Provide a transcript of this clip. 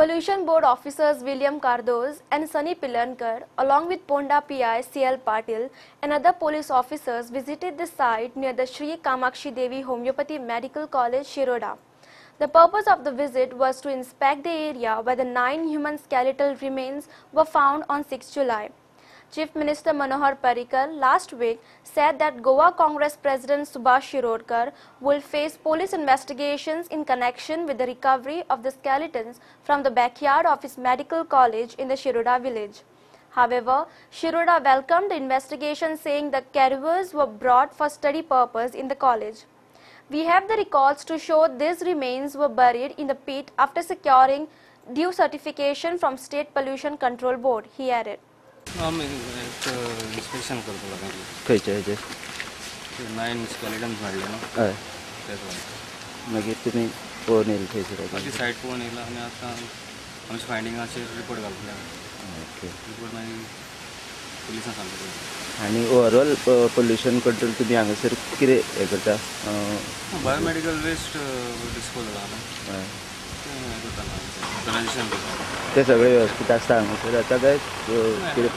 Pollution Board officers William Cardoz and Sunny Pilarnkar, along with Ponda PI CL Patil and other police officers, visited the site near the Sri Kamakshi Devi Homeopathy Medical College, Shiroda. The purpose of the visit was to inspect the area where the nine human skeletal remains were found on 6 July. Chief Minister Manohar Parrikar last week said that Goa Congress President Subhash Shirodkar will face police investigations in connection with the recovery of the skeletons from the backyard of his medical college in the Shiroda village. However, Shirodkar welcomed the investigation saying the cadavers were brought for study purpose in the college. We have the records to show these remains were buried in the pit after securing due certification from State Pollution Control Board, he added. आम्ही एक inspection करतो लागले खंयचे हेजे nine skeletons मेळ्ळे न्हू हय तेच वाट मागीर तुमी पळोवन येयले थंयसर बाकी सायट पळोवन येयला आनी आतां आमच्या फायंडिंगाचेर रिपोर्ट घालतले ओके। रिपोर्ट मागीर पुलिसांक सांगतले आनी ओवरऑल पोल्युशन कंट्रोल तुमी हांगासर कितें हें करता बायोमेडिकल वेस्ट डिस्पोजल आहा न्हू हय. ते हें। करता ते सगळे वेवस्थीत आसता हांगासर आतां काय अं, कितें